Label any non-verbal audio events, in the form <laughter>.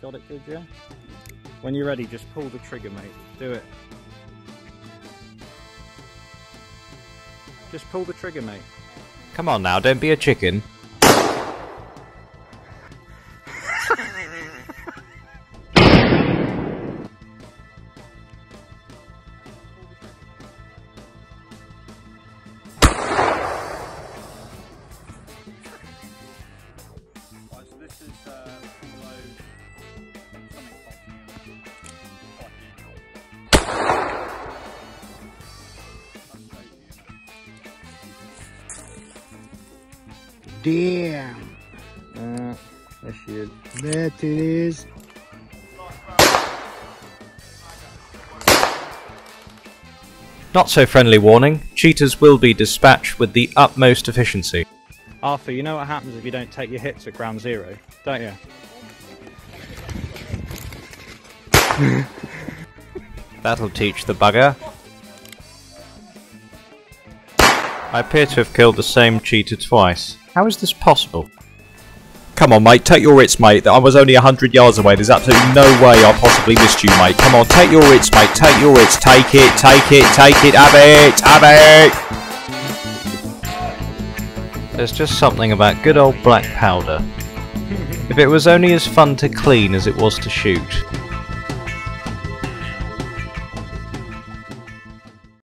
got it good, yeah? When you're ready, just pull the trigger, mate. Do it. Just pull the trigger, mate. Come on now, don't be a chicken. Damn. Uh, there she is. That it is. Not so friendly warning. Cheaters will be dispatched with the utmost efficiency. Arthur, you know what happens if you don't take your hits at ground zero, don't you? <laughs> That'll teach the bugger. I appear to have killed the same cheater twice. How is this possible? Come on, mate, take your hits, mate. I was only 100 yards away. There's absolutely no way I possibly missed you, mate. Come on, take your hits, mate. Take your hits. Take it, take it, take it. Have it, have it. There's just something about good old black powder. If it was only as fun to clean as it was to shoot.